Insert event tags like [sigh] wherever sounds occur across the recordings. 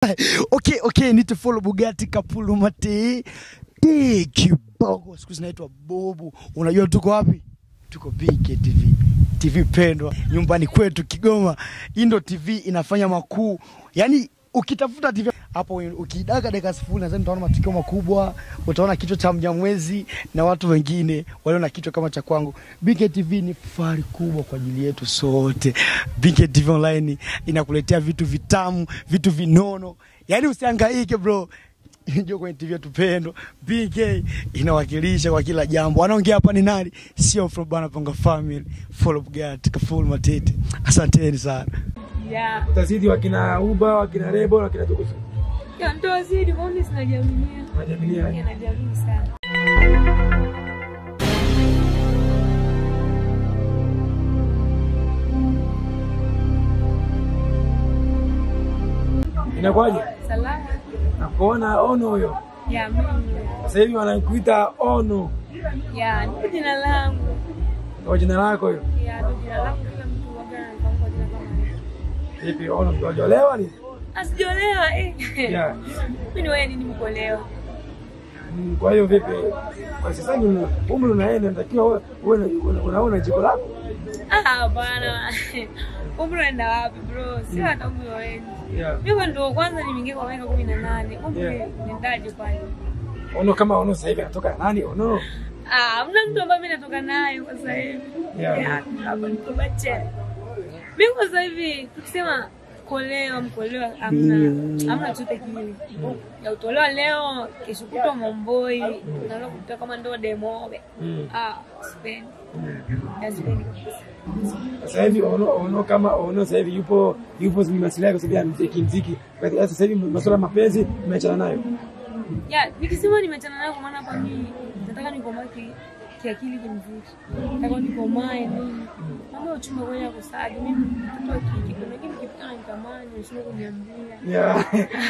[laughs] okay, okay, need to follow Bugatti Kapulu Mate. Hey, kibogo siku zinaitwa Bobu. Unajua tuko wapi? Tuko BKTV. TV pendwa nyumbani kwetu Kigoma. Hii TV inafanya makuu. Yaani ukitafuta TV hapo ukidaka dakika sifuri nadhani utaona matukio makubwa, utaona kichwa cha Mnyamwezi na watu wengine walio na kichwa kama cha kwangu. BKTV ni fahari kubwa kwa ajili yetu sote. BKTV online inakuletea vitu vitamu, vitu vinono. Yaani usihangaike bro. [laughs] Njoo kwenye TV yetu pendo BK inawakilisha kwa kila jambo. Anaongea hapa ni nani? Sio from Bana Panga Family. Follow Bugatti Kafulu Matete. Asanteni sana. Yeah. utazidi wakina Uba, wakina Rebo, wakina Jokofu. Ya mtu wazidi maoni sinajaminia. Unajamilia? Sana. Inakuwaje? Salama. Nakuona Ono huyo. Ya mimi. Sasa hivi wanakuita Ono Ya ndio jina langu. Ndio jina lako hiyo. Ya ndio jina langu kila mtu waga ananifahamu kwa jina kama hilo. Vipi Ono mtajolewa ni? Asijolewa eh. Yeah. [laughs] Mimi wewe nini mkolewa? Kwa hiyo vipi? Kwa sasa ni umri unaenda natakiwa unaona jiko lako. Ah bwana [laughs] Umri unaenda wapi bro? Sio hata umri. Yeah. Mimi ndo kwanza nimeingia kwa miaka 18. Umri nendaje unaendaje pale? Ono kama Ono sasa hivi anatoka na nani Ono? Ah, mna mtu ambaye mimi natoka naye kwa sasa hivi. Yeah. Hapa niko bachela. Mimi kwa sasa hivi tukisema kuolewa mkolewa amna hamna chochote kile. Ya utolewa leo, kesho kutwa momboi, unaweza kukuta kama ndo demobe. Mm. Ah, sipendi. Ya sipendi kabisa. Sasa hivi Ono Ono kama Ono sasa hivi yupo yupo kwenye masuala kwa sababu ya mziki hiyo sasa hivi masuala mapenzi umeachana nayo. Ya, nikisema nimeachana nayo kwa maana hapa mimi nataka nikomae ki- kiakili kimziki. Nataka nikomae nini. Mambo ya kwenye kusaji. Mimi mtoto kiki kike, kuna kitu kipita na nitamani, usiwe kuniambia. Yeah.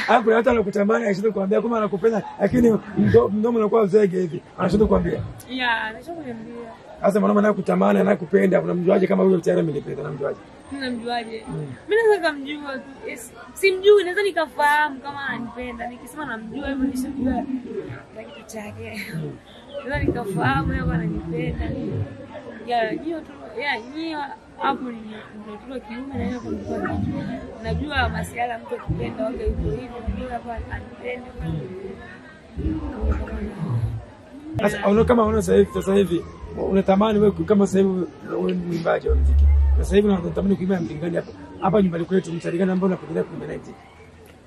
Hapo hata anakutamani anashindwa kuambia kama anakupenda lakini mdo- mdomo unakuwa uzege hivi. Anashindwa kuambia. Yeah, anashindwa kuniambia. Sasa mwanaume anakutamani anakupenda unamjuaje kama huyo tayari amenipenda unamjuaje? Namjuaje? Mimi naweza kumjua tu. Simjui, naweza nikafahamu kama ananipenda. Nikisema namjua hivyo nishajua kila kitu chake. Naweza nikafahamu yeye ananipenda. Ya, hiyo tu. Ya, hiyo hapo ni mtoto kiume na hiyo kwa kitu. Najua masuala mtu akipenda wake yuko hivi, najua hapa anipende. Sasa unaona kama unaona sasa hivi sasa hivi unatamani wewe kama sasa hivi wewe ni mwimbaji wa muziki. Sasa hivi unatamani kuimba muziki gani hapa? Hapa nyumbani kwetu msanii gani ambao unapendelea kuimba naye?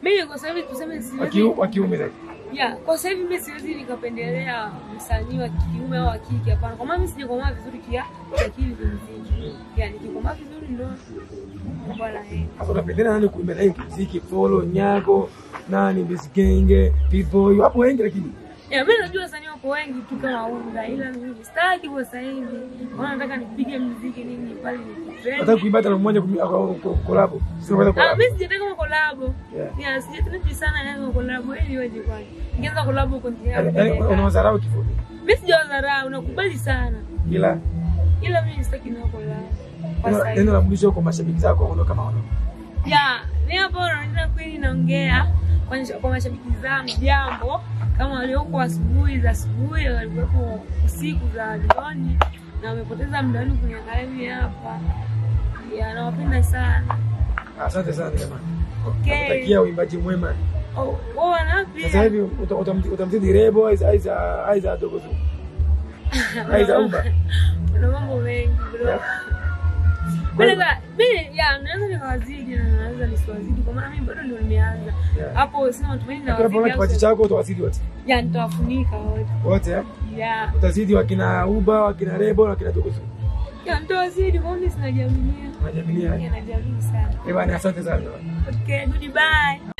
Mimi kwa sababu tuseme Wa siwezi kiu- wa kiume zaidi. Ya, kwa sasa hivi mimi siwezi nikapendelea msanii wa kiume au wa kike, hapana. Kwa maana mimi sijakomaa vizuri kia kiakili kimziki. Yani nikikomaa vizuri eh. Sasa unapendelea nani kuimba naye muziki? Polo, Nyago, nani Bizigenge, Pivoyo, hapo wengi lakini mimi najua wasanii wako wengi tu kama unga, ila mimi sitaki kwa sasa hivi. Maana nataka nipige muziki nini pale nataka kuimba hata mmoja kwenda Ah, mimi sijataka kama collab. Yeah. Sijataka sana na collab ili waje kwani. Ningeanza collab kwa Yaani unawadharau kifupi. Mimi sijawadharau, nakubali sana. Ila Ila mimi sitaki na collab. Neno- la mwisho kwa mashabiki zako unaona kama unaona. ya mi hapo naona kweli naongea kwa, kwa mashabiki zangu jambo kama walioko asubuhi za asubuhi walikuwepo usiku za jioni na wamepoteza muda wenu kuniangalia mimi hapa ya nawapenda sana Asante sana jamani. okay Nakutakia uimbaji mwema. oh, oh, wana Sasa hivi utamzidi Rebo aiza dogo tu. [laughs] Aiza umba. kuna mambo mengi bro Yeah. Naweza- mimi ya naweza nikawazidi na naweza nisiwazidi kwa maana mimi bado ndio nimeanza hapo sina matumaini na Kila kipaji chako utawazidi wote. ya nitawafunika wote Wote eh? Utazidi wakina Uba, wakina Rebo, wakina Tukutu. eh? Sana. Eh bwana asante sana. Okay, goodbye.